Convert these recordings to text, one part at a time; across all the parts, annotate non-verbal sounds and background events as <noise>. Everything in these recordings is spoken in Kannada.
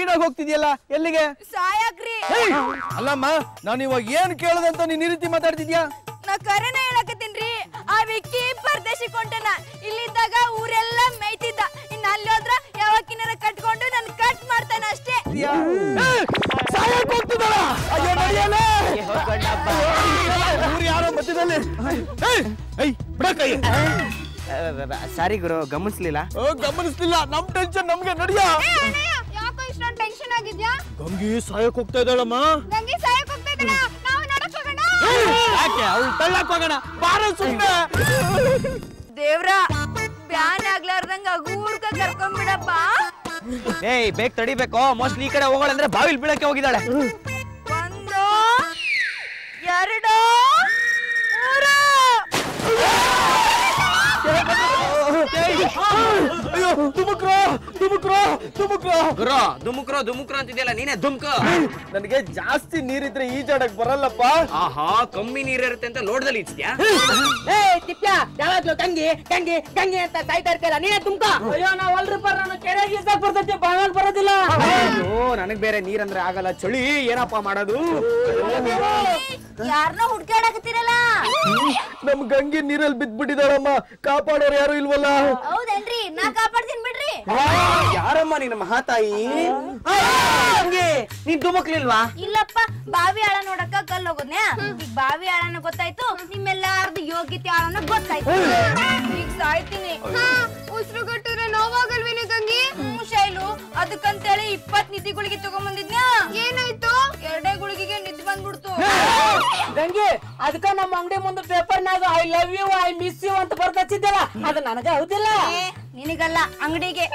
ಸ್ಪೀಡ್ ಆಗಿ ಹೋಗ್ತಿದ್ಯಲ್ಲ ಎಲ್ಲಿಗೆ? ಸಾಯಾಕ್ರಿ ಅಲ್ಲಮ್ಮ ನಾನು ಇವಾಗ ಏನ್ ಕೇಳದಂತ ನೀನ್ ಈ ರೀತಿ ಮಾತಾಡ್ತಿದ್ಯಾ? ನಾ ಕರೆನ ಹೇಳಕತ್ತೀನ್ರಿ ಆ ವಿಕ್ಕಿ ಪರದೇಶಕ್ಕೆ ಹೊಂಟನ ಇಲ್ಲಿದ್ದಾಗ ಊರೆಲ್ಲ ಮೇಯ್ತಿದ್ದ. ಇನ್ನ ಅಲ್ಲಿ ಹೋದ್ರ ಯಾವಕ್ಕಿನಾರ ಕಟ್ಕೊಂಡು ನನ್ ಕಟ್ ಮಾಡ್ತಾನ ಅಷ್ಟೇ! ಸಾಯಕ್ ಹೋಗ್ತಿದ್ದಾಳ? ಅಯ್ಯೋ ನಡಿಯಲ್ಲ? ಊರು ಯಾರೋ ಮಧ್ಯದಲ್ಲಿ. ಏಯ್! ಏಯ್, ಬಿಡ ಕೈ. ಸಾರಿ ಗುರು ಗಮನಿಸ್ಲಿಲ್ಲ? ಓ, ಗಮನಿಸ್ಲಿಲ್ಲ. ನಮ್ ಟೆನ್ಷನ್ ನಮ್ಗೆ ನಡಿಯ? ಆಗಿದ್ಯಾ ಗಂಗಿ ಸಾಯಕ್ ಹೋಗ್ತಾ ಇದ್ದಾಳಮ್ಮ ಗಂಗಿ ಸಾಯಕ್ ಹೋಗ್ತಾ ಇದ್ದಾಳ ನಾವು ನಡಕ್ ಹೋಗೋಣ ಯಾಕೆ ಅವಳು ತಳ್ಳಕ್ ಹೋಗೋಣ ಬಾರ ಸುಮ್ಮನೆ ದೇವ್ರ ಬ್ಯಾನ್ ಆಗ್ಲಾರ್ದಂಗ ಅಗೂರ್ಕ ಕರ್ಕೊಂಡ್ಬಿಡಪ್ಪ ಏಯ್ ಬೇಗ ತಡಿಬೇಕು ಮೋಸ್ಟ್ಲಿ ಈ ಕಡೆ ಹೋಗೋಣ ಅಂದ್ರೆ ಬಾವಿಲ್ ಬೀಳಕ್ಕೆ ಹೋಗಿದ್ದಾಳೆ ಒಂದು ಎರಡು ಮೂರು ತುಮಕ್ರೋ ತುಮಕ್ರೋ ತುಮಕ್ರೋ ಗುರು ದುಮುಕ್ರೋ ದುಮುಕ್ರೋ ಅಂತಿದ್ಯಲ್ಲ ನೀನೇ ದುಮ್ಕ ನನಗೆ ಜಾಸ್ತಿ ನೀರಿದ್ರೆ ಈಜಾಡಕ್ ಬರಲ್ಲಪ್ಪ. ಆಹಾ ಕಮ್ಮಿ ನೀರಿರುತ್ತೆ ಅಂತ ಲೋಡ್ದಲ್ಲಿ ಇಚ್ದ್ಯಾ ಏ ತಿಪ್ಪ ಯಾವಾಗ್ಲೂ ಗಂಗೆ ಗಂಗೆ ಗಂಗೆ ಅಂತ ಸಾಯ್ತಾ ಇರ್ತೀರ ನೀನೇ ತುಂಬ ಅಯ್ಯೋ ನಾವ್ ಅಲ್ರಿ ಬರ ನಾನು ಕೆರೆಗೆ ಈಸಾಕ್ ಬರ್ತೈತಿ ಬಾವಾಗ ಬರೋದಿಲ್ಲ. ಅಯ್ಯೋ ನನಗ್ ಬೇರೆ ನೀರಂದ್ರೆ ಆಗಲ್ಲ ಚಳಿ ಏನಪ್ಪ ಮಾಡೋದು? ಯಾರನ್ನ ಹುಡ್ಕಾಡಕತ್ತೀರಲ್ಲ ನಮ್ ಗಂಗೆ ನೀರಲ್ಲಿ ಬಿದ್ದ್ಬಿಟ್ಟಿದಾಳಮ್ಮ ಕಾಪಾಡೋರು ಯಾರು ಇಲ್ವಲ್ಲ? ಹೌದೇನ್ರಿ ನಾ ಕಾಪಾಡ್ತೀನಿ ಬಿಡ್ರಿ. ಯಾರಮ್ಮ ನಿನ್ನ ಮಹಾತಾಯಿ. ನೀನ್ ದುಮಕ್ಲಿಲ್ವಾ ಇಲ್ಲಪ್ಪ ಬಾವಿ ಆಳ ನೋಡಕ್ಕ ಕಲ್ ಹೋಗೋದ್ನ? ಈಗ ಬಾವಿ ಆಳನ ಗೊತ್ತಾಯ್ತು ನಿಮ್ಮೆಲ್ಲಾರ್ದು ಯೋಗ್ಯತೆ ಆಳನ ಗೊತ್ತಾಯ್ತು. ಈಗ ಸಾಯ್ತೀನಿ. ಉಸಿರು ಕಟ್ಟಿದ್ರೆ ನೋವಾಗಲ್ವೇನೆ ಗಂಗಿ? ಶೈಲು ಅದಕ್ಕಂತೇಳಿ ಇಪ್ಪತ್ ನಿಧಿ ಗುಳಿಗೆ ತಗೊಂಬಂದಿದ್ನ? ಏನಾಯ್ತು? ಎರಡೇ ಗುಳಿಗೆಗೆ ನಿದ್ದೆ ಬಂದ್ಬಿಡ್ತು. ಗಂಗೆ ಅದಕ್ಕ ನಮ್ಮ ಅಂಗಡಿ ಮುಂದೆ ಪೇಪರ್ನಾಗ I love you I miss you ಅಂತ ಬರ್ದಚ್ಚಿದ್ದಲ್ಲ ಅದು ನನಗ ಹೌದಿಲ್ಲ. ನಿನಗಲ್ಲ ಅಂಗಡಿಗೆ.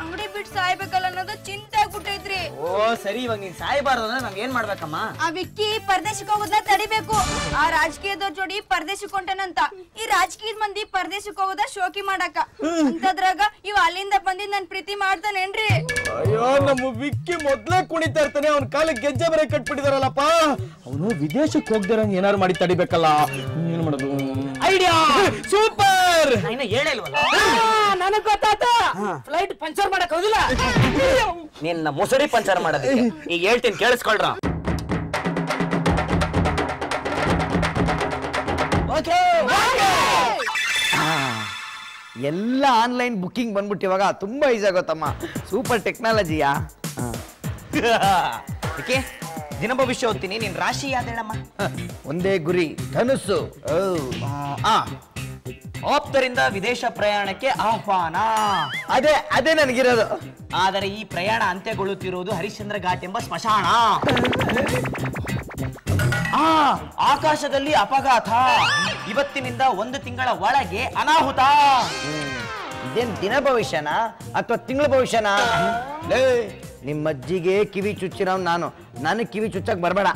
ಅಂಗಡಿ ಬಿಟ್ಟು ಸಾಯ್ಬೇಕಲ್ಲ ಅನ್ನೋದು ಚಿಂತೆ ಆಗ್ಬಿಟ್ಟೈತ್ರಿ. ಓ ಸರಿ ಇವಾಗ ನೀನ್ ಸಾಯ್ಬಾರ್ದು ಅಂದ್ರೆ ನಾವ್ ಏನ್ ಮಾಡ್ಬೇಕಮ್ಮ? ಆ ವಿಕ್ಕಿ ಪರದೇಶಕ್ಕೆ ಹೋಗೋದನ್ನ ತಡಿಬೇಕು. ಆ ರಾಜಕೀಯದವ್ರ ಜೋಡಿ ಪರದೇಶಕ್ಕೆ ಹೊಂಟನಂತ. ಈ ರಾಜಕೀಯದ ಮಂದಿ ಪರದೇಶಕ್ಕೆ ಹೋಗೋದ ಶೋಕಿ ಮಾಡಾಕ. ಅಂತದ್ರಾಗ ಇವ್ ಅಲ್ಲಿಂದ ಬಂದಿದ್ ನನ್ ಪ್ರೀತಿ ಮಾಡ್ತಾನೇನ್ರಿ? ಅಯ್ಯೋ ನಮ್ಮ ವಿಕ್ಕಿ ಮೊದ್ಲೇ ಕುಣಿತಾ ಇರ್ತಾನೆ ಅವ್ನ ಕಾಲಕ್ಕೆ ಗೆಜ್ಜೆ ಬರೆ ಕಟ್ಬಿಟ್ಟಿದಾರಲ್ಲಪ್ಪ. ಅವನು ವಿದೇಶಕ್ಕೆ ಹೋಗ್ದಿರಂಗ್ ಏನಾರು ಮಾಡಿ ತಡಿಬೇಕಲ್ಲ. ಏನ್ ಮಾಡೋದು? ಸೂಪರ್ <laughs> ಹೇಳಿಲ್ವಲ್ಲ ನನಗ್ ಗೊತ್ತಾತ ಫ್ಲೈಟ್ ಪಂಚರ್ ಮಾಡಕ್ ಹೋಗಿಲ್ಲ <laughs> ನಿನ್ನ ಮುಸರಿ ಪಂಚರ್ ಮಾಡೋದಕ್ಕೆ. ಈಗ ಹೇಳ್ತೀನಿ ಕೇಳಿಸ್ಕೊಳ್ರ. ಎಲ್ಲ ಆನ್ಲೈನ್ ಬುಕ್ಕಿಂಗ್ ಬಂದ್ಬಿಟ್ಟು ಇವಾಗ ತುಂಬಾ ಈಸಿ ಆಗೋತ್ತಮ್ಮ. ಸೂಪರ್ ಟೆಕ್ನಾಲಜಿಯಾ ಓಕೆ ದಿನ ಭವಿಷ್ಯ ಓದ್ತೀನಿ ನಿನ್ ರಾಶಿ ಯಾವ್ದೇಳಮ್ಮ ಒಂದೇ ಗುರಿ ಧನುಸ್ಸು. ಆಪ್ತರಿಂದ ವಿದೇಶ ಪ್ರಯಾಣಕ್ಕೆ ಆಹ್ವಾನ. ಅದೇ ಅದೇ ನನಗಿರೋದು. ಆದರೆ ಈ ಪ್ರಯಾಣ ಅಂತ್ಯಗೊಳ್ಳುತ್ತಿರುವುದು ಹರಿಶ್ಚಂದ್ರ ಘಾಟ್ ಎಂಬ ಸ್ಮಶಾನ. ಆ ಆಕಾಶದಲ್ಲಿ ಅಪಘಾತ. ಇವತ್ತಿನಿಂದ ಒಂದು ತಿಂಗಳ ಒಳಗೆ ಅನಾಹುತ. ಇದೇನ್ ದಿನ ಭವಿಷ್ಯನಾ ಅಥವಾ ತಿಂಗಳ ಭವಿಷ್ಯನಾ? ನಿಮ್ಮ ಅಜ್ಜಿಗೆ ಕಿವಿ ಚುಚ್ಚಿರೋ ನಾನು. ನಾನು ಕಿವಿ ಚುಚ್ಚಕ್ ಬರಬೇಡ.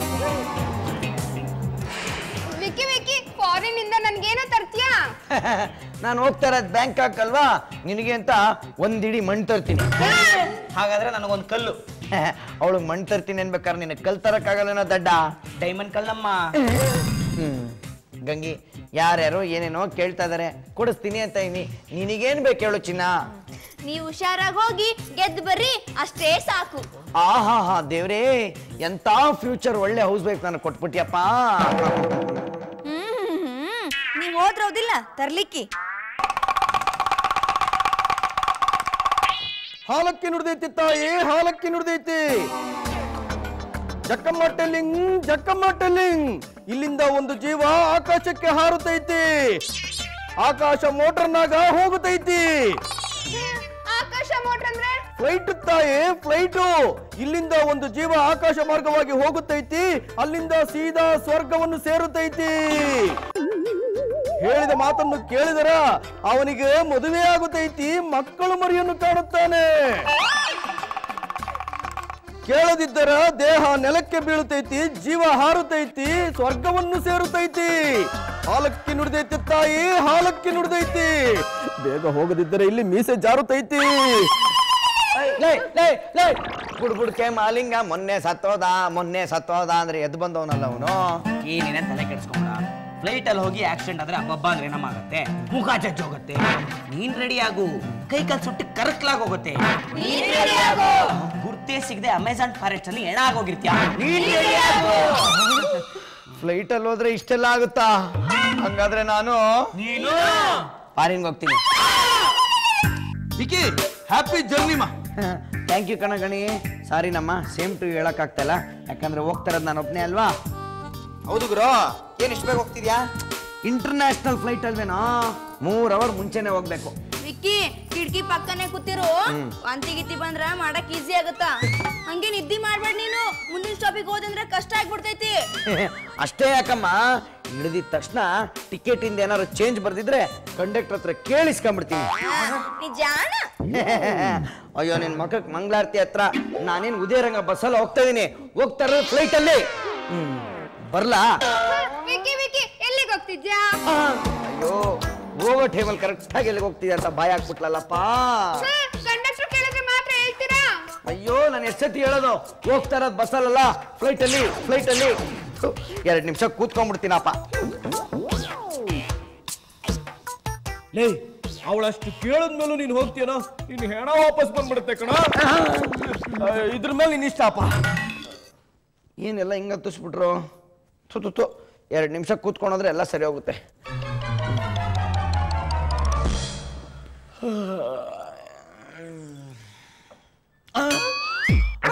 ಫಾರಿನ್ ಇಂದ ನನ್ಗೇನೋ ತರ್ತೀಯಾ? <laughs> ನಾನು ಹೋಗ್ತಾ ಇರೋದು ಬ್ಯಾಂಕಾಕ್ ಅಲ್ವಾ? ನಿನಗೆ ಅಂತ ಒಂದಿಡಿ ಮಣ್ಣು ತರ್ತೀನಿ. ಹಾಗಾದ್ರೆ ನನಗೊಂದು ಕಲ್ಲು. <laughs> ಅವಳು ಮಣ್ಣು ತರ್ತೀನಿ ಅನ್ಬೇಕಾದ್ರೆ ನಿನಗೆ ಕಲ್ ತರಕ್ಕಾಗಲ್ಲನೋ ದಡ್ಡ? ಡೈಮಂಡ್ ಕಲ್ಲಮ್ಮ. ಹ್ಮ್. ಗಂಗಿ ಯಾರ್ಯಾರು ಏನೇನೋ ಕೇಳ್ತಾ ಇದಾರೆ. ಕೊಡಿಸ್ತೀನಿ ಅಂತ ಇನಿ ನಿನಗೇನು ಬೇಕು ಹೇಳು ಚಿನ್ನ? ನೀವು ಹುಷಾರಾಗಿ ಹೋಗಿ ಗೆದ್ದು ಬರ್ರಿ ಅಷ್ಟೇ ಸಾಕು. ಆಹಾ ಹಾ ದೇವ್ರೇ ಎಂತ ಫ್ಯೂಚರ್ ಒಳ್ಳೆ ಹೌಸ್ ಬೇಕು ನಾನು ಕೊಟ್ಬಿಟ್ಟಿಯಪ್ಪ ನೀವು ನೀವ್ ಹೋದ್ರೌದಿಲ್ಲ ತರ್ಲಿಕ್ಕಿ. ಹಾಲಕ್ಕಿ ನುಡ್ದೈತಿ ತಾಯಿ ಹಾಲಕ್ಕಿ ನುಡ್ದೈತಿ. Jakkamma telling Jakkamma telling. ಇಲ್ಲಿಂದ ಒಂದು ಜೀವ ಆಕಾಶಕ್ಕೆ ಹಾರುತ್ತೈತಿ ಆಕಾಶ ಮೋಟರ್ನಾಗ ಹೋಗುತ್ತೈತಿ ಫ್ಲೈಟ್ ತಾಯಿ ಫ್ಲೈಟು ಇಲ್ಲಿಂದ ಒಂದು ಜೀವ ಆಕಾಶ ಮಾರ್ಗವಾಗಿ ಹೋಗುತ್ತೈತಿ. ಅಲ್ಲಿಂದ ಸೀದಾ ಸ್ವರ್ಗವನ್ನು ಸೇರುತ್ತೈತಿ. ಹೇಳಿದ ಮಾತನ್ನು ಕೇಳಿದರ ಅವನಿಗೆ ಮದುವೆ ಆಗುತ್ತೈತಿ. ಮಕ್ಕಳು ಮರಿಯನ್ನು ಕಾಣುತ್ತಾನೆ. ಕೇಳದಿದ್ದರ ದೇಹ ನೆಲಕ್ಕೆ ಬೀಳುತ್ತೈತಿ. ಜೀವ ಹಾರುತ್ತೈತಿ. ಸ್ವರ್ಗವನ್ನು ಸೇರುತ್ತೈತಿ. ಹಾಲಕ್ಕಿ ನುಡಿದೈತಿ ತಾಯಿ, ಹಾಲಕ್ಕಿ ನುಡಿದೈತಿ. ಬೇಗ ಹೋಗದಿದ್ದರೆ ಇಲ್ಲಿ ಮೀಸೆ ಜಾರುತ್ತೈತಿ. ಲೇ ಲೇ ಲೇ. ಬುಡ್ ಬುಡ್ಕೆ ಮಾಲಿಂಗ ಮೊನ್ನೆ ಸತ್ತೋದ ಮೊನ್ನೆ ಸತ್ತೋದ ಅಂದ್ರೆ ಎದ್ದು ಬಂದವನಲ್ಲ ಅವನು? ಏನಿನ ತಲೆ ಕೆಡಿಸ್ಕೊಂಡ ಫ್ಲೈಟ್ ಅಲ್ಲಿ ಹೋಗಿ ಆಕ್ಸಿಡೆಂಟ್ ಆದ್ರೆ ಹಬ್ಬ ಅಂದ್ರೆ ನಮ್ಮಾಗತ್ತೆ ಮುಖ ಜಜ್ಜೋಗತ್ತೆ ನೀನ್ ರೆಡಿ ಆಗು. ಕೈ ಕಾಲು ಸುಟ್ಟು ಕರಕ್ಲಾಗ್ ಹೋಗುತ್ತೆ. ಗುರ್ತೇ ಸಿಗದೆ ಅಮೆಝಾನ್ ಫಾರೆಸ್ಟ್ ಅಲ್ಲಿ ಎಣ ಆಗೋಗಿರ್ತೀಯ. ಫ್ಲೈಟ್ ಅಲ್ಲಿ ಹೋದ್ರೆ ಇಷ್ಟೆಲ್ಲ ಆಗುತ್ತಾ? ಹಂಗಾದ್ರೆ ನಾನು ನೀನು? ಫಾರಿನ್ಗೆ ಹೋಗ್ತೀನಿ. ವಿಕಿ ಹ್ಯಾಪಿ ಜರ್ನಿ ಮಾ. ಥ್ಯಾಂಕ್ ಯು ಕಣ ಗಣಿ ಸಾರಿ ನಮ್ಮ ಸೇಮ್ ಟು ಹೇಳಕ್ಕಾಗ್ತಲ್ಲ ಯಾಕಂದ್ರೆ ಹೋಗ್ತಾ ಇರೋದು ನಾನು ಒಬ್ಬನೇ ಅಲ್ವಾ? ಹೌದು ಗುರು. ಏನು ಇಷ್ಟು ಬೇಗ ಹೋಗ್ತಿದ್ಯಾ? ಇಂಟರ್ನ್ಯಾಷನಲ್ ಫ್ಲೈಟ್ ಅಲ್ವೇನೋ? ಮೂರು ಅವರ್ ಮುಂಚೆನೆ ಹೋಗ್ಬೇಕು. ವಿಕ್ಕಿ ಕಿಟಕಿ ಪಕ್ಕನೆ ಕೂತಿರು. ವಾಂತಿ ಗಿತ್ತಿ ಬಂದ್ರ ಮಾಡಕ್ ಈಸಿ ಆಗುತ್ತ? ಹಂಗೆ ನಿದ್ದಿ ಮಾಡ್ಬೇಡ ನೀನು. ಮುಂದಿನ ಸ್ಟಾಪಿಗೆ ಹೋದಂದ್ರೆ ಕಷ್ಟ ಆಗ್ಬಿಡ್ತೈತಿ. <laughs> ಅಷ್ಟೇ ಯಾಕಮ್ಮ? ಇಳಿದಿದ ತಕ್ಷಣ ಟಿಕೆಟ್ ಇಂದ ಏನಾರು ಚೇಂಜ್ ಬರ್ದಿದ್ರೆ ಕಂಡಕ್ಟರ್ ಹತ್ರ ಕೇಳಿಸ್ಕೊಂಡ್ಬಿಡ್ತೀನಿ. ನಿಜಾನ? <laughs> ಅಯ್ಯೋ ನಿನ್ ಮಕ್ಕ ಮಂಗಳಾರತಿ ಹತ್ರ ನಾನೇನ್ ಉದಯರಂಗ ಬಸ್ಸಲ್ಲಿ ಹೋಗ್ತಾ ಇದೀನಿ. ಹೋಗ್ತಾರ ಫ್ಲೈಟ್ ಅಲ್ಲಿ. ಬರ್ಲಾ? ಎಲ್ಲಿಗೆ ಹೋಗ್ತಿದ್ಯಾ? ಅಯ್ಯೋ ಹೋಗೋ ಟೇಬಲ್ ಕರೆಕ್ಟ್ ಆಗಿ ಎಲ್ಲಿಗೆ ಹೋಗ್ತೀಯ ಅಂತ ಬಾಯ್ ಹಾಕ್ಬಿಟ್ಲಲ್ಲಪ್ಪ? ಹೇಳ್ತೀರಾ? ಅಯ್ಯೋ ನಾನು ಎಷ್ಟೊತ್ತಿ ಹೇಳೋದು? ಹೋಗ್ತಾ ಇರೋದು ಬಸ್ಸಲ್ಲ ಫ್ಲೈಟ್ ಅಲ್ಲಿ ಫ್ಲೈಟ್ ಅಲ್ಲಿ. ಎರಡು ನಿಮಿಷ ಕೂತ್ಕೊಂಡ್ಬಿಡ್ತೀನಪ್ಪ. ಲೇ ಅವಳಷ್ಟು ಕೇಳಿದ್ಮೇಲೂ ನೀನು ಹೋಗ್ತೀಯನೋ? ನೀನು ಹೆಣ ವಾಪಸ್ ಬಂದ್ಬಿಡುತ್ತೆ ಕಣ. ಇದ್ರ ಮೇಲೆ ನೀನ್ ಇಷ್ಟಪ್ಪ. ಏನೆಲ್ಲ ಹಿಂಗ ತುಸ್ಬಿಟ್ರು ತು ತು ತು ಎರಡು ನಿಮಿಷ ಕೂತ್ಕೊಂಡ್ರೆ ಎಲ್ಲ ಸರಿ ಹೋಗುತ್ತೆ.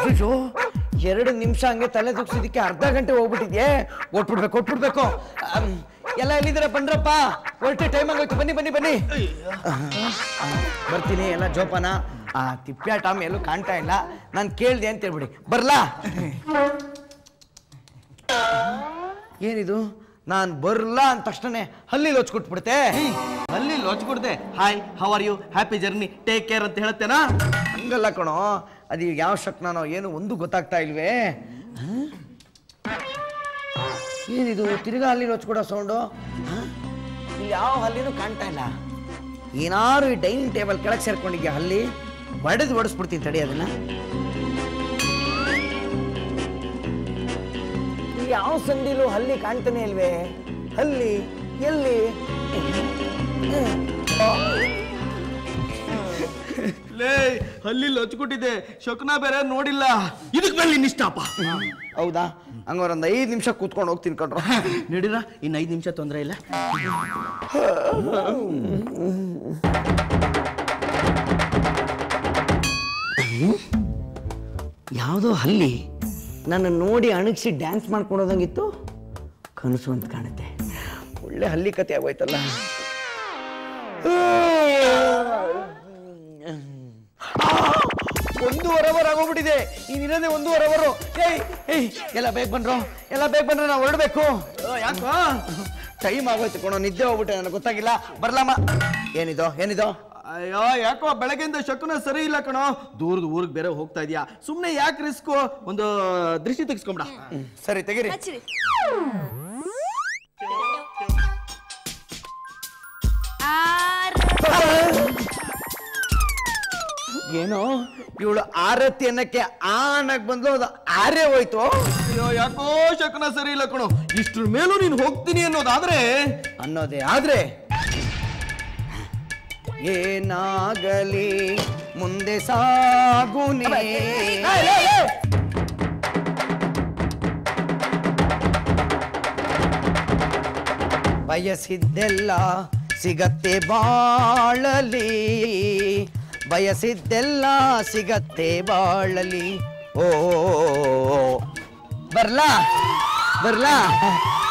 ಅಯ್ಯೋ ಎರಡು ನಿಮಿಷ ಹಂಗೆ ತಲೆ ದುಗ್ಸಿದಕ್ಕೆ ಅರ್ಧ ಗಂಟೆ ಹೋಗ್ಬಿಟ್ಟಿದ್ಯೆ? ಕೊಟ್ಬಿಡ್ಬೇಕು ಒಟ್ಬಿಡ್ಬೇಕು. ಅಮ್, ಎಲ್ಲ ಎಲ್ಲಿದ್ದೀರ? ಬಂದ್ರಪ್ಪ. ಒಟ್ಟು ಟೈಮ್ ಆಗೋಯ್ತು. ಬನ್ನಿ ಬನ್ನಿ ಬನ್ನಿ. ಬರ್ತೀನಿ ಎಲ್ಲ ಜೋಪಾನ. ಆ ತಿಪ್ಪ್ಯಾ ಟಾಮ್ ಎಲ್ಲೂ ಕಾಣ್ತಾ ಇಲ್ಲ. ನಾನು ಕೇಳಿದೆ ಅಂತ ಹೇಳ್ಬಿಡಿ. ಬರ್ಲಾ? ಏನಿದು? ನಾನು ಬರ್ಲಾ ಅಂದ ತಕ್ಷಣ ಹಲ್ಲಿ ಲೊಚ್ಕೊಟ್ಬಿಡ್ತೆ ಲೊಚ್ಕೊಡ್ದೆ hi how are you happy journey take care ಅಂತ ಹೇಳ್ತೇನಾ ಹಂಗಲ್ಲ ಕಣೋ. ಅದು ಈಗ ಯಾವ ಶಕ್ನೋ ಏನು ಒಂದು ಗೊತ್ತಾಗ್ತಾ ಇಲ್ವೇ? ಏನಿದು? ತಿರ್ಗಾ ಹಲ್ಲಿ ಲೊಚ್ಕೊಡೋ ಸೌಂಡು ಯಾವ ಹಲ್ಲಿನೂ ಕಾಣ್ತಾ ಇಲ್ಲ. ಏನಾರು ಈ ಡೈನಿಂಗ್ ಟೇಬಲ್ ಕೆಳಗೆ ಸೇರ್ಕೊಂಡಿದ್ಯಾ ಹಲ್ಲಿ? ಬಡದು ಬಡಿಸ್ಬಿಡ್ತೀನಿ ತಡಿ ಅದನ್ನ. ಯಾವ ಸಂದಿಲು ಹಲ್ಲಿ ಕಾಣ್ತಾನೆ ಇಲ್ವೇ? ಹಲ್ಲಿ, ಎಲ್ಲಿ? <laughs> ಲೇ ಅಲ್ಲಿ ಹಚ್ಕೊಟ್ಟಿದ್ದೆ. ಶಕುನ ಬೇರೆ ನೋಡಿಲ್ಲ. ಇದಕ್ಕೆ ಮೇಲೆ ನೀನ್ ಇಷ್ಟಪ್ಪ ಹೌದಾ? ಹಂಗಾರ ಒಂದು ಐದು ನಿಮಿಷ ಕೂತ್ಕೊಂಡು ಹೋಗ್ತೀನಿ ಕಣ್ರ. <laughs> ನಡೀರ ಇನ್ನು ಐದು ನಿಮಿಷ ತೊಂದರೆ ಇಲ್ಲ. ಯಾವುದೋ ಹಲ್ಲಿ ನನ್ನ ನೋಡಿ ಅಣಗಿಸಿ ಡ್ಯಾನ್ಸ್ ಮಾಡ್ಕೊಡೋದಂಗಿತ್ತು ಕನಸು ಅಂತ ಕಾಣುತ್ತೆ. ಒಳ್ಳೆ ಹಲ್ಲಿ ಕತೆ ಆಗೋಯ್ತಲ್ಲ. ಒಂದೂವರೆ ಅವರ್ ಆಗೋಗ್ಬಿಟ್ಟಿದೆ ಇನ್ನಿರೋದೇ ಒಂದೂವರೆ ಅವರು ಏಯ್ ಏಯ್ ಎಲ್ಲ ಬೇಗ ಬಂದ್ರು. ಎಲ್ಲ ಬೇಗ ಬಂದ್ರೆ ನಾವು ಹೊರಡ್ಬೇಕು. ಯಾಕೋ? ಟೈಮ್ ಆಗೋಯ್ತು ಕಣೋ ನಿದ್ದೆ ಹೋಗ್ಬಿಟ್ಟೆ ನನಗೆ ಗೊತ್ತಾಗಿಲ್ಲ. ಬರ್ಲಮ್ಮ. ಏನಿದು ಏನಿದು? ಅಯ್ಯೋ ಯಾಕೋ ಬೆಳಗ್ಗೆಯಿಂದ ಶಕುನ ಸರಿ ಇಲ್ಲ ಕಣೋ. ದೂರದ ಊರಿಗೆ ಬೇರೆ ಹೋಗ್ತಾ ಇದೀಯಾ? ಸುಮ್ಮನೆ ಯಾಕೆ ರಿಸ್ಕು? ಒಂದು ದೃಷ್ಟಿ ತೆಗಿಸ್ಕೊಂಬಿಡ. ಸರಿ ತೆಗೀರಿ. ಏನೋ ಇವಳು ಆರತಿ ಅನ್ನಕ್ಕೆ ಆನಾಗ್ ಬಂದ್ಲು ಅದು ಆರೇ ಹೋಯ್ತು. ಅಯ್ಯೋ ಯಾಕೋ ಶಕನ ಸರಿ ಇಲ್ಲ ಕಣೋ. ಇಷ್ಟ್ರ ಮೇಲೂ ನೀನು ಹೋಗ್ತೀನಿ ಅನ್ನೋದಾದ್ರೆ? ಅನ್ನೋದೇ ಆದ್ರೆ ಏನಾಗಲಿ ಮುಂದೆ ಸಾಗುನಿ. ಬಯಸಿದ್ದೆಲ್ಲ ಸಿಗತ್ತೆ ಬಾಳಲಿ. ಬಯಸಿದ್ದೆಲ್ಲ ಸಿಗತ್ತೆ ಬಾಳಲಿ ಓ ಬರ್ಲಾ? ಬರ್ಲಾ?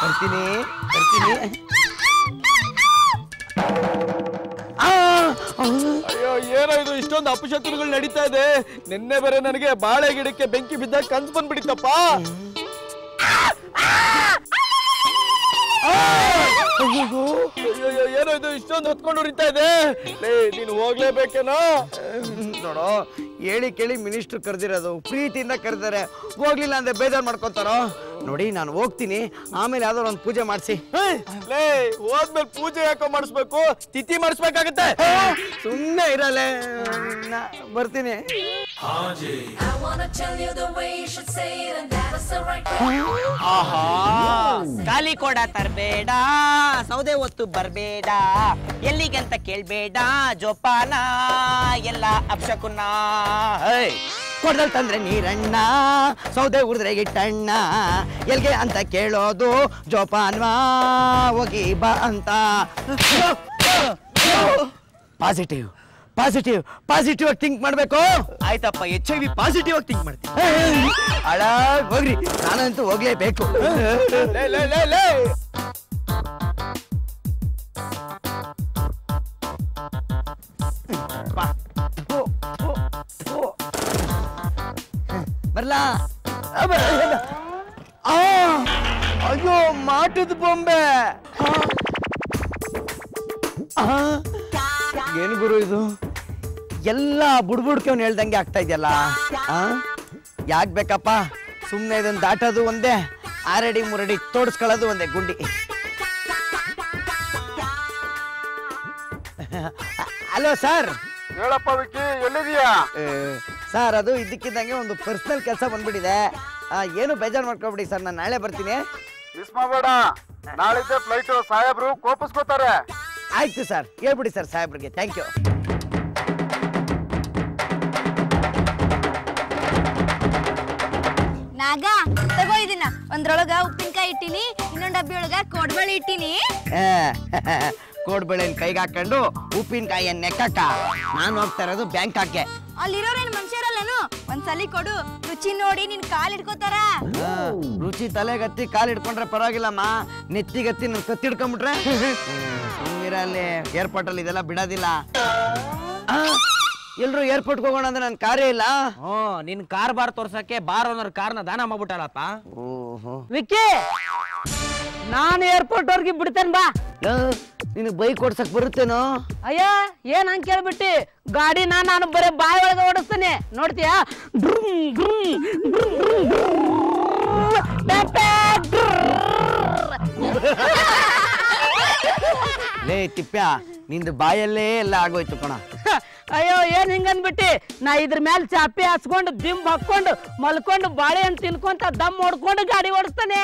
ಬರ್ತೀನಿ ಬರ್ತೀನಿ. ಅಯ್ಯೋ ಏನೋ ಇದು? ಇಷ್ಟೊಂದು ಅಪಶತ್ರುಗಳು ನಡೀತಾ ಇದೆ. ನಿನ್ನೆ ಬೇರೆ ನನಗೆ ಬಾಳೆ ಗಿಡಕ್ಕೆ ಬೆಂಕಿ ಬಿದ್ದಾಗ ಕಂತ್ ಬಂದ್ಬಿಟ್ಟಿತ್ತಪ್ಪ. ಅಯ್ಯೋ ಏನೋ ಇದು ಇಷ್ಟೊಂದು ಹೊತ್ಕೊಂಡು ಉರಿತಾ ಇದೆ? ನೀನು ಹೋಗ್ಲೇಬೇಕೇನೋ? ನೋಡು, ಹೇಳಿ ಕೇಳಿ ಮಿನಿಸ್ಟರ್ ಕರೆದಿರೋದು, ಪ್ರೀತಿಯಿಂದ ಕರೆದಾರೆ ಹೋಗ್ಲಿಲ್ಲ ಅಂದ್ರೆ ಬೇಜಾರು ಮಾಡ್ಕೊತಾರೋ? ನೋಡಿ ನಾನು ಹೋಗ್ತೀನಿ. ಆಮೇಲೆ ಯಾವ್ದಾದ್ರು ಒಂದು ಪೂಜೆ ಮಾಡಿಸಿ. ಲೇ ಹೋದ್ಮೇಲೆ ಪೂಜೆ ಯಾಕೋ ಮಾಡಿಸ್ಬೇಕು? ತಿಥಿ ಮಾಡಿಸ್ಬೇಕಾಗತ್ತೆ. ಸುಮ್ಮನೆ ಇರಲ್ಲ ಬರ್ತೀನಿ. ಆಹಾ. ಖಾಲಿ ಕೊಡ ತರಬೇಡ ಸೌದೆ ಹೊತ್ತು ಬರಬೇಡ ಎಲ್ಲಿಗೆಂತ ಕೇಳ್ಬೇಡ ಜೋಪಾನ ಎಲ್ಲ ಅಪ್ಶಕುನ. ಕೊಡಲ್ ತಂದ್ರೆ ನೀರಣ್ಣ ಸೌದೆ ಉರಿದ್ರೆ ಗಿಟ್ಟಣ್ಣ ಎಲ್ಗೆ ಅಂತ ಕೇಳೋದು ಜೋಪಾನ್ವಾ ಹೋಗಿ ಬಾ ಅಂತ. ಪಾಸಿಟಿವ್ ಪಾಸಿಟಿವ್ ಪಾಸಿಟಿವ್ ಆಗಿ ಥಿಂಕ್ ಮಾಡ್ಬೇಕು. ಆಯ್ತಪ್ಪ ಎಚ್ ಐ ವಿ ಪಾಸಿಟಿವ್ ಆಗಿ ಥಿಂಕ್ ಮಾಡ್ತೀನಿ. ಅಳ ಹೋಗ್ರಿ. ನಾನಂತೂ ಹೋಗ್ಲೇಬೇಕು. ಬ- ಅಯ್ಯೋ ಮಾಟದ ಬೊಂಬೆ. ಏನು ಗುರು ಇದು? ಎಲ್ಲ ಬುಡ್ಬುಡ್ಕೆ ಅವ್ನು ಹೇಳ್ದಂಗೆ ಆಗ್ತಾ ಇದೆಯಲ್ಲ? ಯಾಕೆ ಬೇಕಪ್ಪ? ಸುಮ್ಮನೆ ಇದನ್ನು ದಾಟೋದು ಒಂದೇ ಆರಡಿ ಮುರಡಿ ತೋಡಿಸ್ಕೊಳ್ಳೋದು ಒಂದೇ ಗುಂಡಿ. Hello sir. ಹೇಳಪ್ಪ ವಿಕ್ಕಿ ಎಲ್ಲಿದೀಯಾ ಸರ್ ಅದು ಇದ್ದಕ್ಕಿದ್ದಂಗೆ ಒಂದು ಪರ್ಸನಲ್ ಕೆಲಸ ಬಂದ್ಬಿಟ್ಟಿದೆ. ಆ, ಏನು ಬೇಜಾರು ಮಾಡ್ಕೊಬಿಡಿ ಸರ್ ನಾನು ನಾಳೆ ಬರ್ತೀನಿ. ಮಿಸ್ ಮಾಡಬೇಡ ನಾಳಿದ್ದೆ ಫ್ಲೈಟ್ ಸಾಹೇಬ್ರು ಕೋಪಿಸ್ಕೋತಾರೆ. ಆಯ್ತು ಸರ್ ಹೇಳ್ಬಿಡಿ ಸರ್ ಸಾಹೇಬ್ರಿಗೆ ಥ್ಯಾಂಕ್ ಯು ನಾಗ ತಗೋ ಇದನ್ನ. ಒಂದ್ರೊಳಗ ಉಪ್ಪಿನಕಾಯಿ ಇಟ್ಟಿನಿ ಇನ್ನೊಂದ್ ಡಬ್ಬಿ ಒಳಗ ಕೋಡ್ಬಳಿ ಇಟ್ಟಿನಿ. ಕೋಡ್ಬೇಳೆನ್ ಕೈಗೆ ಹಾಕೊಂಡು ಉಪ್ಪಿನಕಾಯಿಯನ್ನ ನೆಕ್ಕಕ್ಕ ನಾನು ಹೋಗ್ತಾ ಇರೋದು ಬ್ಯಾಂಕಾಕ್ಕೆ ಅಲ್ಲಿರೋರೇನ್ ಮನುಷ್ಯರಲ್ಲೇನು? ಒಂದ್ಸಲಿ ಕೊಡು. ರುಚಿ ನೋಡಿ ನಿನ್ ಕಾಲ್ ಇಟ್ಕೋತಾರ ರುಚಿ ತಲೆಗತ್ತಿ ಕಾಲು ಹಿಡ್ಕೊಂಡ್ರೆ ಪರವಾಗಿಲ್ಲಮ್ಮ. ನೆತ್ತಿಗತ್ತಿ ನನ್ ಕತ್ತಿ ಹಿಡ್ಕೊಂಡ್ಬಿಟ್ರೆ ಅಲ್ಲಿ ಏರ್ಪೋರ್ಟ್ ಅಲ್ಲಿ ಇದೆಲ್ಲ ಬಿಡೋದಿಲ್ಲ. ಎಲ್ರು ಏರ್ಪೋರ್ಟ್ ಹೋಗೋಣ ಅಂದ್ರೆ ನನ್ ಕಾರೇ ಇಲ್ಲ. ಹ್ಮ್ ನಿನ್ ಕಾರ್ ಬಾರ್ ತೋರ್ಸಕ್ಕೆ ಬಾರ್ ಓನರ್ ಕಾರ್ನ ದಾನ ಮಾಡ್ಬಿಟ್ಟಾಳಪ್ಪ. ಓಹೋ. ವಿಕ್ಕಿ! ನಾನು ಏರ್ಪೋರ್ಟ್ ಅವ್ರಿಗೆ ಬಿಡ್ತೇನೆ ಬಾ. ನಿನಗೆ ಬೈಕ್ ಓಡ್ಸಕ್ ಬರುತ್ತೇನೋ? ಅಯ್ಯ ಏನ್ ಹಂಗ್ ಕೇಳ್ಬಿಟ್ಟಿ? ಗಾಡಿ ನಾನು ಬರೀ ಬಾಯಿ ಒಳಗೆ ಓಡಿಸ್ತೇನೆ. ನೋಡ್ತೀಯಾ. <laughs> ಲೇ ತಿಪ್ಪ್ಯ ನಿಂದು ಬಾಯಲ್ಲೇ ಎಲ್ಲ ಆಗೋಯ್ತು ಕಣ. ಅಯ್ಯೋ ಏನ್ ಹಿಂಗಂದ್ಬಿಟ್ಟಿ ನಾ ಇದ್ರ ಮೇಲೆ ಚಾಪಿ ಹಚ್ಕೊಂಡು ದಿಂಬ್ ಹಾಕೊಂಡು ಮಲ್ಕೊಂಡು ಬಾಳೆಹಣ್ಣು ತಿನ್ಕೊಂತ ದಮ್ ಹೊಡ್ಕೊಂಡು ಗಾಡಿ ಓಡಿಸ್ತಾನೆ.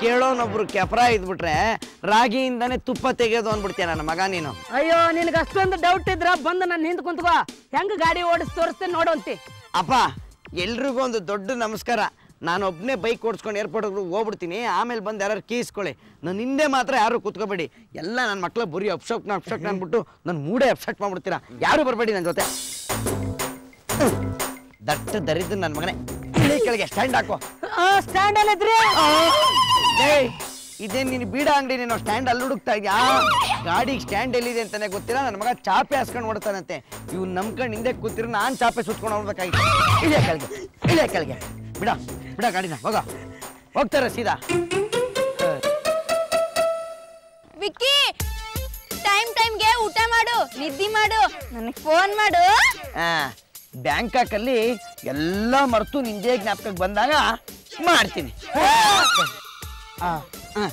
ಕೇಳೋನೊಬ್ರು ಕೆಪರ ಇದ್ಬಿಟ್ರೆ ರಾಗಿಯಿಂದಾನೆ ತುಪ್ಪ ತೆಗೆಯೋದು ಅಂದ್ಬಿಡ್ತೀಯ ನನ್ನ ಮಗ ನೀನು. ಅಯ್ಯೋ ನಿನಗೆ ಅಷ್ಟೊಂದು ಡೌಟ್ ಇದ್ರ ಬಂದು ನನ್ನ ಹಿಂದ್ ಕುಂತ್ಕೋ. ಹೆಂಗ್ ಗಾಡಿ ಓಡಿಸ್ ತೋರಿಸ್ತೇನೆ ನೋಡೋಂತಿ ಅಪ್ಪ ಎಲ್ರಿಗೂ ಒಂದು ದೊಡ್ಡ ನಮಸ್ಕಾರ. ನಾನು ಒಬ್ಬನೇ ಬೈಕ್ ಓಡಿಸ್ಕೊಂಡು ಏರ್ಪೋರ್ಟ್ಗೆ ಹೋಗ್ಬಿಡ್ತೀನಿ ಆಮೇಲೆ ಬಂದು ಯಾರು ಕೀಸ್ಕೊಳ್ಳಿ. ನನ್ನ ಹಿಂದೆ ಮಾತ್ರ ಯಾರು ಕೂತ್ಕೋಬೇಡಿ. ಎಲ್ಲ ನನ್ನ ಮಕ್ಕಳ ಬರೀ ಅಪ್ಶಕ್ನ ಅಪ್ಶಕ್ನ ಅಂದ್ಬಿಟ್ಟು ನನ್ನ ಮೂಡೆ ಅಪ್ಸೆಟ್ ಮಾಡ್ಬಿಡ್ತೀರಾ? ಯಾರು ಬರಬೇಡಿ ನನ್ನ ಜೊತೆ. ದಟ್ಟ ದರಿದ್ರ ನನ್ನ ಮಗನೇ. ಕೆಳಗೆ ಸ್ಟ್ಯಾಂಡ್ ಹಾಕೋ. ಸ್ಟ್ಯಾಂಡ್ ಅಲ್ಲಿ ಇದೇ ಏಯ್ ಇದೇನ್ ನೀನು ಬೀಡ ಅಂಗಡಿ ನೀನು ಸ್ಟ್ಯಾಂಡ್ ಅಲ್ಲಿ ಹುಡುಕ್ತಾ ಇದ್ಯಾ? ಗಾಡಿಗೆ ಸ್ಟ್ಯಾಂಡ್ ಎಲ್ಲಿದೆ ಅಂತಾನೆ ಗೊತ್ತಿಲ್ಲ? ನನ್ನ ಮಗ ಚಾಪೆ ಹಾಸ್ಕೊಂಡು ಓಡ್ತಾನಂತೆ. ಇವ್ ನಂಬ್ಕೊಂಡು ಹಿಂದೆ ಕೂತಿರೋ ನಾನು ಚಾಪೆ ಸುತ್ಕೊಂಡು ಹೋಗ್ಬೇಕಾಗಿತ್ತು. ಇಲ್ಲೇ ಕೆಳಗೆ ಇಲ್ಲೇ ಕೆಳಗೆ. ಬಿಡ ಬಿಡ ಗಾಡಿನ ಹೋಗ. ಹೋಗ್ತಾರೆ ಸೀದಾ. ವಿಕ್ಕಿ ಟೈಮ್ ಟೈಮ್ಗೆ ಊಟ ಮಾಡು ನಿದ್ದಿ ಮಾಡು ನನಗೆ ಫೋನ್ ಮಾಡು. ಆ, ಬ್ಯಾಂಕಾಕಲ್ಲಿ ಎಲ್ಲ ಮರೆತು ನಿಂದೇ ಜ್ಞಾಪಕಕ್ಕೆ ಬಂದಾಗ ಮಾಡ್ತೀನಿ. ಆ, ಆ.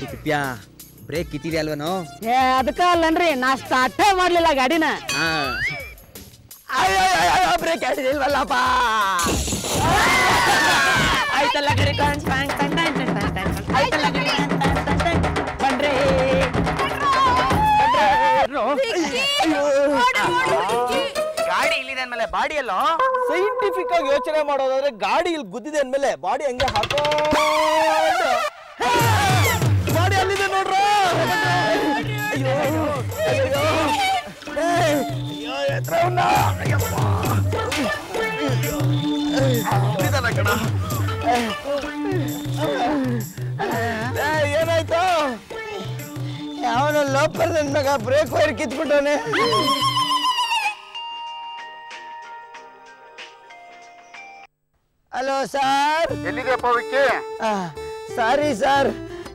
ತಿಪ್ಪ್ಯಾ ಬ್ರೇಕ್ ಕಿತ್ತಿದೆ ಅಲ್ವನು? ಏ ಅದಕ್ಕ ಅಲ್ಲನ್ರಿ ನಾ ಸ್ಟಾರ್ಟೇ ಮಾಡ್ಲಿಲ್ಲ ಗಾಡಿನ. ಅಯ್ಯೋ ಅಯ್ಯೋ ಬ್ರೇಕ್ ಹಿಡಿದಿಲ್ವಲ್ಲಪ್ಪ ಆಯ್ತಲ್ಲ ಕರಿ ಆಯ್ತಲ್ಲ ಕರಿ ಬನ್ರಿ ಗಾಡಿ ಇಲ್ಲಿದೆ ಅಂದ್ಮೇಲೆ ಬಾಡಿ ಎಲ್ಲ ಸೈಂಟಿಫಿಕ್ ಆಗಿ ಯೋಚನೆ ಮಾಡೋದಾದ್ರೆ ಗಾಡಿ ಇಲ್ಲಿ ಗುದ್ದಿದೆ ಅಂದ್ಮೇಲೆ ಬಾಡಿ ಹಂಗೆ ಹಾಕೋ ಅಯ್ಯಪ್ಪ. ನಿಧಾನ ಕಣ. ಏಯ್, ಏನಾಯ್ತು? ಯಾವನ ಲೋಪರ್ ನನ್ ಮಗ ಬ್ರೇಕ್ ವೈರ್ ಕಿತ್ಬಿಟ್ಟವನೆ ಹಲೋ ಸರ್. ಎಲ್ಲಿದೆಯಪ್ಪ ವಿಕ್ಕಿ? Sorry sir.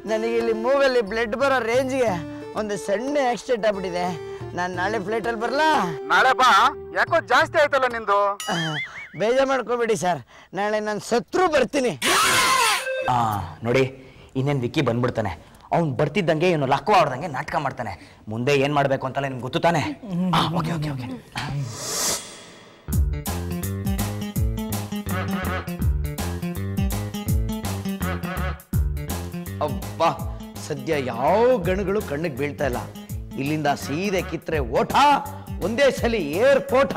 ನನಗೆ ಇಲ್ಲಿ ಮೂಗಲ್ಲಿ ಬ್ಲಡ್ ಬರೋ ರೇಂಜ್ಗೆ ಒಂದು ಸಣ್ಣ ಆಕ್ಸಿಡೆಂಟ್ ಆಗ್ಬಿಟ್ಟಿದೆ. ನಾನು ನಾಳೆ ಫ್ಲೈಟಲ್ಲಿ ಬರಲಾ? ನಾಳೆ ಬಾ. ಯಾಕೋ ಜಾಸ್ತಿ ಆಯ್ತಲ್ಲ ನಿಂದು? ಬೇಜಾರು ಮಾಡ್ಕೋಬೇಡಿ ಸರ್. ನಾಳೆ ನಾನು ಸತ್ರು ಬರ್ತೀನಿ. ಆ ನೋಡಿ ಇನ್ನೇನು ವಿಕ್ಕಿ ಬಂದ್ಬಿಡ್ತಾನೆ. ಅವ್ನು ಬರ್ತಿದ್ದಂಗೆ ಇವನು ಲಕ್ಕೋ ಆಡ್ದಂಗೆ ನಾಟಕ ಮಾಡ್ತಾನೆ. ಮುಂದೆ ಏನ್ ಮಾಡ್ಬೇಕು ಅಂತಲ್ಲ ನಿಮ್ಗೆ ಗೊತ್ತು ತಾನೆ? Okay okay okay. ಅಬ್ಬಾ ಸದ್ಯ ಯಾವ ಗಣಗಳು ಕಣ್ಣಿಗೆ ಬೀಳ್ತಾ ಇಲ್ಲ. ಇಲ್ಲಿಂದ ಸೀದೆ ಕಿತ್ರೆ ಓಟ ಒಂದೇ ಸಲಿ ಏರ್ಪೋಟ.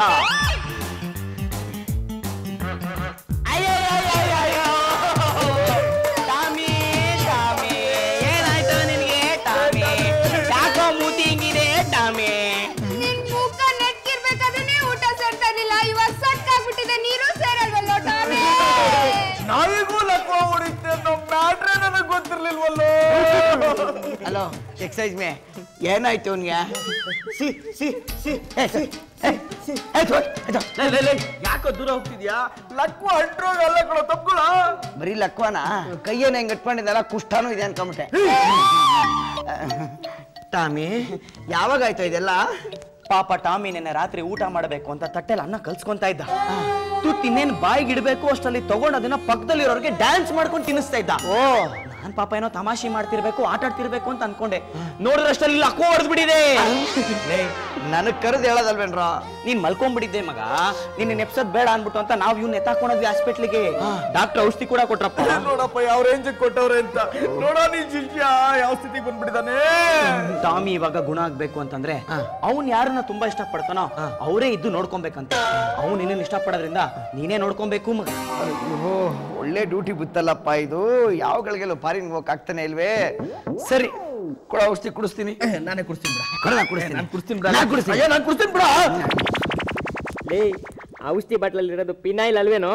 ಅಲೋ ಎಕ್ಸೈಸ್ ಮೇ ಏನಾಯ್ತು ಅವನಿಗೆ? ಸಿ ಸಿ ಸಿ. ಯಾಕೋ ದೂರ ಹೋಗ್ತಿದ್ಯಾ? ಲಕ್ವ ಅಂಟ್ರೋಗ ಎಲ್ಲ ಕಣೋ ಬರೀ ಲಕ್ವಾನ? ಏನ ಹೆಂಗ್ ಇಟ್ಕೊಂಡಿದ್ದಲ್ಲ ಕುಷ್ಠಾನು ಇದೆ ಅನ್ಕೊಂಬಿಟ್ಟೆ. ಟಾಮಿ ಯಾವಾಗ ಆಯ್ತು ಇದೆಲ್ಲ? ಪಾಪ ಟಾಮಿ ನೆನ್ನೆ ರಾತ್ರಿ ಊಟ ಮಾಡಬೇಕು ಅಂತ ತಟ್ಟೆಲಿ ಅನ್ನ ಕಲ್ಸ್ಕೊಂತ ಇದ್ದ. ತುತ್ತು ಇನ್ನೇನ್ ಬಾಯಿಗೆ ಇಡಬೇಕು ಅಷ್ಟರಲ್ಲಿ ತಗೊಂಡು ಅದನ್ನ ಪಕ್ಕದಲ್ಲಿರೋರಿಗೆ ಡ್ಯಾನ್ಸ್ ಮಾಡ್ಕೊಂಡು ತಿನ್ನಿಸ್ತಾ ಇದ್ದ. ಓ. ನಾನ್ ಪಾಪ ಏನೋ ತಮಾಷೆ ಮಾಡ್ತಿರ್ಬೇಕು ಆಟ ಆಡ್ತಿರ್ಬೇಕು ಅಂತ ಅನ್ಕೊಂಡೆ. ನೋಡಿದ್ರಷ್ಟಲ್ಲಿ ಲಕ್ಕೋ ಹೊಡೆದ್ಬಿಟ್ಟಿದೆ <laughs> ನನಗ್ ಕರೆದು ಹೇಳೋದಲ್ವೇನ್ರ? ನೀನ್ ಮಲ್ಕೊಂಡ್ಬಿಟ್ಟಿದ್ದೆ ಮಗ. ನಿನ್ನ ನೆಪ್ಸದ್ ಬೇಡ ಅನ್ಬಿಟ್ಟು ಅಂತ ನಾವ್ ಇವ್ನ ಎತ್ತಾಕೊಂಡ್ವಿ ಹಾಸ್ಪಿಟ್ಲಿಗೆ ಡಾಕ್ಟರ್ ಔಷಧಿ ಕೂಡ ಕೊಟ್ರಪ್ಪ. <laughs> ನೋಡಪ್ಪ ಯಾವ ರೇಂಜ್ ಕೊಟ್ಟವ್ರೆ ಅಂತ. ನೋಡೋ ನೀನ್ ಶಿಷ್ಯ ಯಾವ ಸ್ಥಿತಿ ಬಂದ್ಬಿಟ್ಟಿದಾನೆ ಟಾಮಿ ಇವಾಗ ಗುಣ ಆಗ್ಬೇಕು ಅಂತಂದ್ರೆ ಅವ್ನ್ ಯಾರನ್ನ ತುಂಬಾ ಇಷ್ಟ ಪಡ್ತಾನೋ ಅವರೇ ಇದ್ದು ನೋಡ್ಕೊಬೇಕಂತ. ಅವ್ನು ನಿನ್ನ ಇಷ್ಟಪಡೋದ್ರಿಂದ ನೀನೇ ನೋಡ್ಕೊಬೇಕು ಮಗ. ಒಳ್ಳೆ ಡ್ಯೂಟಿ ಬಿತ್ತಲ್ಲಪ್ಪ ಇದು. ಯಾವ ಗಳಿಗೆಲ್ಲ ಫಾರಿನ್ ಹೋಗಕ್ ಆಗ್ತಾನೆ ಇಲ್ವೇ? ಸರಿ ಕೊಡ ಔಷಧಿ ಕುಡಿಸ್ತೀನಿ. ನಾನೇ ಕುಡಿಸ್ತೀನಿ ಬಿಡ. ಕೊಡ ಕುಡಿಸ್ತೀನಿ. ನಾನು ಕುಡ್ಸ್ತೀನಿ ಬಿಡ. ನಾನ್ ಕುಡಿಸ್ತೀನಿ. ಅಯ್ಯೋ ನಾನು ಕುಡ್ಸ್ತೀನಿ ಬಿಡ. ಲೇ ಔಷಧಿ ಬಾಟ್ಲಲ್ಲಿ ಇರೋದು ಪಿನಾಯಿಲ್ ಅಲ್ವೇನೋ?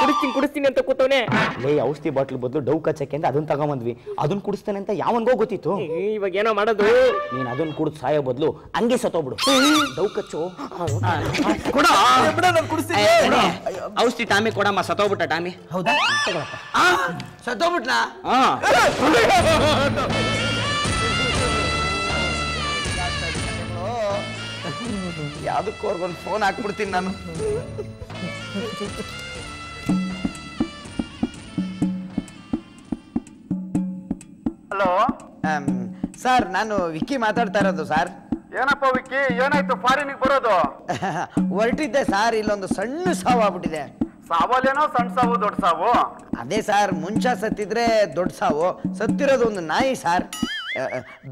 ಕುಡಿಸ್ತೀನಿ ಕುಡಿಸ್ತೀನಿ ಅಂತ ಕೂತವನೆ. ಲೇ ಔಷಧಿ ಬಾಟ್ಲ್ ಬದಲು ಡೌ ಕಚ್ಚಕ್ಕೆ ಅಂತ ಅದನ್ನ ತಗೊಂಬಂದ್ವಿ. ಅದನ್ನ ಕುಡಿಸ್ತಾನೆ ಅಂತ ಯಾವನ್ಗೋ ಗೊತ್ತಿತ್ತು. ಇವಾಗ ಏನೋ ಮಾಡೋದು? ನೀನ್ ಅದನ್ನ ಕುಡಿದು ಸಾಯೋ ಬದಲು ಹಂಗೆ ಸತ್ತೋಗ್ಬಿಡು. ಡೌ ಕಚ್ಚು. ಕೊಡ. ಔಷಧಿ ಟಾಮಿ ಕೊಡಮ್ಮ ಸತ್ತೋಗ್ಬಿಟ್ಟ ಟಾಮಿ. ಹೌದಾ? ಆ, ಸತ್ತೋಗ್ಬಿಟ್ನಾ ಹಾ ಯಾವ್ದಕ್ಕೂ ಅವ್ರಿಗೊಂದು ಫೋನ್ ಹಾಕ್ಬಿಡ್ತೀನಿ ನಾನು. ಹಲೋ ಸರ್ ನಾನು ವಿಕ್ಕಿ ಮಾತಾಡ್ತಾ ಇರೋದು ಸರ್ ಏನಪ್ಪ ವಿಕ್ಕಿ ಏನಾಯ್ತು? ಫಾರಿನಿಗೆ ಬರೋದು? <laughs> ಹೊರಟಿದ್ದೆ ಸರ್ ಇಲ್ಲೊಂದು ಸಣ್ಣ ಸಾವು ಆಗ್ಬಿಟ್ಟಿದೆ. ಸಾವಲ್ಲೇನೋ ಸಣ್ಣ ಸಾವು ದೊಡ್ಡ ಸಾವು? ಅದೇ ಸರ್ ಮುಂಚೆ ಸತ್ತಿದ್ರೆ ದೊಡ್ಡ ಸಾವು. ಸತ್ತಿರೋದು ಒಂದು ನಾಯಿ ಸರ್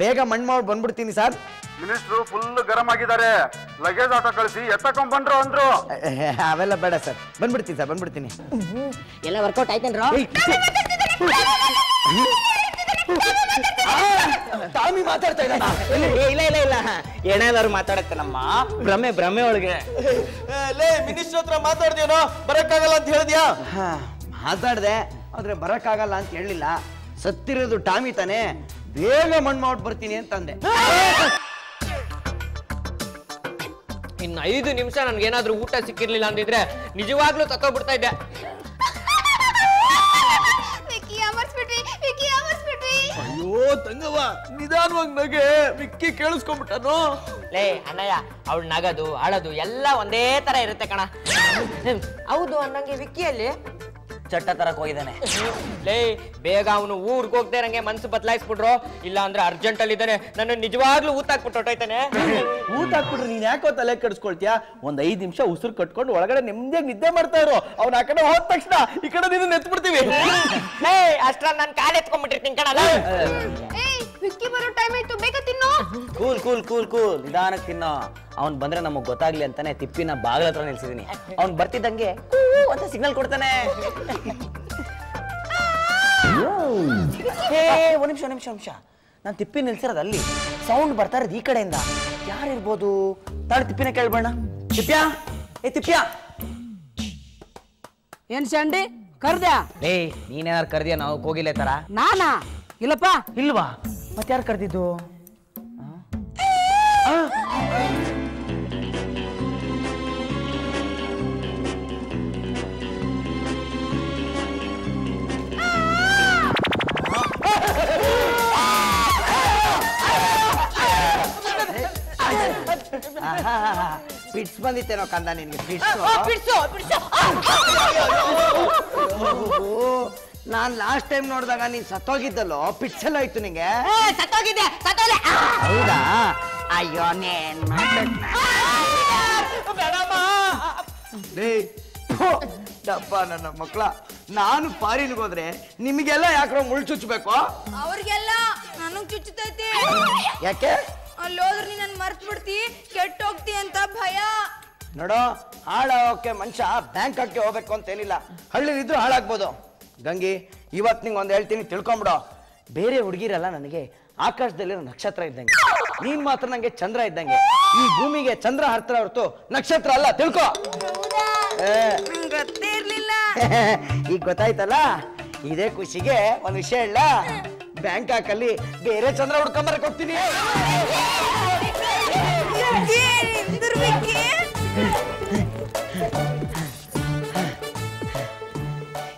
ಬೇಗ ಮಣ್ಣು ಮಾಡಿ ಬಂದ್ಬಿಡ್ತೀನಿ ಸರ್ ಮಿನಿಸ್ಟ್ರು ಫುಲ್ ಗರಂ ಆಗಿದ್ದಾರೆ. ಲಗೇಜ್ ಆಟೋ ಕಳಿಸಿ ಎತ್ತಕೊಂಡ್ ಬಂದ್ರು ಅಂದ್ರು. ಅವೆಲ್ಲ ಬೇಡ ಸರ್ ಬಂದ್ಬಿಡ್ತೀನಿ ಸರ್ ಬಂದ್ಬಿಡ್ತೀನಿ. ಎಲ್ಲ ವರ್ಕೌಟ್ ಆಯ್ತೇನ್ರೋ? ಟಾಮಿ ಮಾತಾಡ್ತಾ ಇದ್ದಾನ. ಇಲ್ಲ ಇಲ್ಲ ಇಲ್ಲ ಏನಾದ್ರು ಮಾತಾಡತ್ತೆ ನಮ್ಮ ಭ್ರಮೆ ಭ್ರಮೆ ಒಳಗೆ. ಲೇ ಮಿನಿಸ್ಟರ್ ಹತ್ರ ಮಾತಾಡ್ದೇನೋ ಬರಕ್ಕಾಗಲ್ಲ ಅಂತ ಹೇಳಿದ್ಯಾ? ಹಾ, ಮಾತಾಡ್ದೆ ಆದ್ರೆ ಬರಕ್ಕಾಗಲ್ಲ ಅಂತ ಹೇಳಿಲ್ಲ ಸತ್ತಿರೋದು ಟಾಮಿ ತಾನೆ. ಬೇಗ ಮಣ್ಣು ಮಾಡಿ ಬರ್ತೀನಿ ಅಂತಂದೆ. ಇನ್ನು ಐದು ನಿಮಿಷ ನನ್ಗೇನಾದ್ರೂ ಊಟ ಸಿಕ್ಕಿರ್ಲಿಲ್ಲ ಅಂದಿದ್ರೆ ನಿಜವಾಗ್ಲೂ ತತ್ತೋಗ್ಬಿಡ್ತಾ ಇದ್ದೆ. ಅಯ್ಯೋ, ತಂಗವ್ವ, ನಿಧಾನವಾಗಿ ನಗೆ, ಮಿಕ್ಕಿ ಕೇಳಿಸ್ಕೊಂಡ್ಬಿಟ್ಟನು ಲೇ, ಅಣ್ಣಯ್ಯ, ಅವಳು ನಗದು, ಅಳದು, ಎಲ್ಲ ಒಂದೇ ತರ ಇರುತ್ತೆ ಕಣ. ಹೌದು, ಅನ್ನಂಗೆ, ವಿಕ್ಕಿಯಲ್ಲಿ ಚಟ್ಟ ತರಕ್ ಹೋಗಿದ್ದಾನೆ. ಲೇ ಬೇಗ ಅವನು ಊರ್ಗ್ ಹೋಗ್ದೆ ನಂಗೆ ಮನ್ಸು ಬದಲಾಯಿಸ್ಬಿಟ್ರು. ಇಲ್ಲ ಅಂದ್ರೆ ಅರ್ಜೆಂಟ್ ಅಲ್ಲಿ ಇದ್ದಾನೆ. ನನ್ನ ನಿಜವಾಗ್ಲೂ ಊತಾಕ್ಬಿಟ್ಟು ಹೊಟ್ಟೋಯ್ತಾನೆ ಊತಾಕ್ಬಿಟ್ರು ಹಾಕ್ಬಿಟ್ರೆ ನೀನ್ ಯಾಕೋ ತಲೆ ಕೆಡಿಸ್ಕೊಳ್ತೀಯಾ? ಒಂದ್ ಐದ್ ನಿಮಿಷ ಉಸಿರು ಕಟ್ಕೊಂಡು ಒಳಗಡೆ ನೆಮ್ಮದಿಯಾಗಿ ನಿದ್ದೆ ಮಾಡ್ತಾ ಇರೋ. ಅವ್ನ ಆ ಕಡೆ ಹೋದ ತಕ್ಷಣ ಈ ಕಡೆ ನಿನ್ನ ನೆತ್ಬಿಡ್ತೀವಿ ಲೇ ಅಷ್ಟ್ರ ನನ್ ಕಾಲ್ ಎತ್ಕೊಂಡ್ಬಿಟ್ಟಿರ್ತೀನಿ ಕಣಲ್ಲ. ಏಯ್ ವಿಕ್ಕಿ ಬರೋ ಟೈಮ್ ಆಯ್ತು ಬೇಗ ತಿನ್ನೋ. Cool cool cool cool. ನಿಧಾನಕ್ಕೆ ತಿನ್ನೋ. ಅವ್ನ್ ಬಂದ್ರೆ ನಮಗ್ ಗೊತ್ತಾಗ್ಲಿ ಅಂತಾನೆ ತಿಪ್ಪಿನ ಬಾಗ್ಲ ಹತ್ರ ನಿಲ್ಸಿದೀನಿ. ಅವ್ನ್ ಬರ್ತಿದ್ದಂಗೆ ಕೂ ಅಂತ ಸಿಗ್ನಲ್ ಕೊಡ್ತಾನೆ. ಹೇ ಒಂದ್ ನಿಮಿಷ ಒಂದ್ ನಿಮಿಷ ನಿಮಿಷ. ನಾನು ತಿಪ್ಪಿ ನಿಲ್ಸಿರೋದು ಅಲ್ಲಿ. ಸೌಂಡ್ ಬರ್ತಾ ಇರೋದು ಈ ಕಡೆಯಿಂದ. ಯಾರಿರ್ಬೋದು ತಾಳು ತಿಪ್ಪಿನ ಕೇಳ್ಬೇಡ. ತಿಪ್ಪ್ಯಾ? ಏ ತಿಪ್ಪ್ಯಾ? ಏನ್ ಶಾಂಡಿ? ಕರ್ದ್ಯಾ? ಏ ನೀನೇನಾರು ಕರ್ದ್ಯಾ? ನಾವು ಹೋಗಿಲ್ಲ ತರ. ನಾನಾ? ಇಲ್ಲಪ್ಪ ಇಲ್ವಾ ಮತ್ತೆ ಯಾರು ಕರೆದಿದ್ದು ಫಿಟ್ಸ್ ಬಂದಿತ್ತೇನೋ ಕಂದ ನಿನ್ಗೆ ಫಿಟ್ಸ್ ನಾನ್ ಲಾಸ್ಟ್ ಟೈಮ್ ನೋಡಿದಾಗ ನೀನ್ ಸತ್ತೋಗಿದ್ದಲ್ಲೋ? ಪಿಟ್ಸಲ್ ಆಯ್ತು ನಿಂಗೆ. ಸತ್ತೋಗಿದ್ದೆ ಸತ್ತೋಲೆ. ಹೌದಾ? ಅಯ್ಯೋ ನೇನ್ ಡಪ್ಪ ನನ್ನ ಮಕ್ಕಳ ನಾನು ಫಾರಿನ್ಗೆ ಹೋದ್ರೆ ನಿಮಗೆಲ್ಲ ಯಾಕ್ರೋ ಮುಳ್ಳು ಚುಚ್ಚಬೇಕು ಅವ್ರಿಗೆಲ್ಲ ನನಗ್ ಚುಚ್ಚುತ್ತೈತಿ ಯಾಕೆ? ಅಲ್ಲಿ ಹೋದ್ರೆ ನೀನ್ ನನ್ ಮರ್ತ್ ಬಿಡ್ತಿ ಕೆಟ್ಟ ಹೋಗ್ತಿ ಅಂತ ಭಯ. ನೋಡೋ ಹಾಳಾಗೋಕೆ ಮನುಷ್ಯ ಬ್ಯಾಂಕ್ ಹಾಕಿ ಹೋಗ್ಬೇಕು ಅಂತೇನಿಲ್ಲ. ಹಳ್ಳಿದ್ರು ಹಾಳಾಗ್ಬೋದು. ಗಂಗಿ ಇವತ್ತು ನಿಂಗೆ ಒಂದು ಹೇಳ್ತೀನಿ ತಿಳ್ಕೊಂಬಿಡೋ ಬೇರೆ ಹುಡುಗಿರಲ್ಲ ನನಗೆ ಆಕಾಶದಲ್ಲಿ ನಕ್ಷತ್ರ ಇದ್ದಂಗೆ ನೀನ್ ಮಾತ್ರ ನಂಗೆ ಚಂದ್ರ ಇದ್ದಂಗೆ ಈ ಭೂಮಿಗೆ ಚಂದ್ರ ಹರ್ತರ ಹೊರತು ನಕ್ಷತ್ರ ಅಲ್ಲ ತಿಳ್ಕೊ ಈಗ ಗೊತ್ತಾಯ್ತಲ್ಲ ಇದೇ ಖುಷಿಗೆ ಒಂದು ವಿಷಯ ಹೇಳ ಬ್ಯಾಂಕ್ ಹಾಕಲ್ಲಿ ಬೇರೆ ಚಂದ್ರ ಹುಡ್ಕೊಂಬರಕ್ ಹೋಗ್ತೀನಿ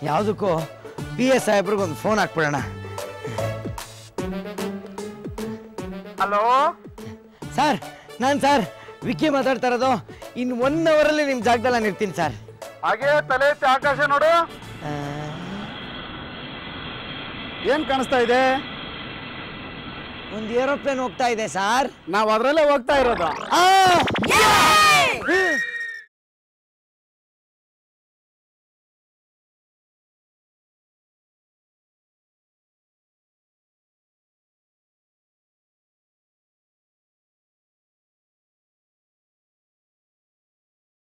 ಯಾವುದಕ್ಕೂ ಪಿ ಎಸ್ ಸಾಹೇಬ್ರಿಗೆ ಒಂದು ಫೋನ್ ಹಾಕ್ಬಿಡೋಣ. ಹಲೋ ಸರ್ ನಾನು ಸರ್ ವಿಕ್ಕಿ ಮಾತಾಡ್ತಾ ಇರೋದು. ಇನ್ನು ಒನ್ ಅವರಲ್ಲಿ ನಿಮ್ಮ ಜಾಗದಲ್ಲಿ ನಾನು ಇರ್ತೀನಿ ಸರ್ ಹಾಗೆ ತಲೆ ಎತ್ತಿ ಆಕಾಶ ನೋಡು. ಏನ್ ಕಾಣಿಸ್ತಾ ಇದೆ? ಒಂದು ಏರೋಪ್ಲೇನ್ ಹೋಗ್ತಾ ಇದೆ ಸರ್ ನಾವು ಅದರಲ್ಲೇ ಹೋಗ್ತಾ ಇರೋದು. ಆ!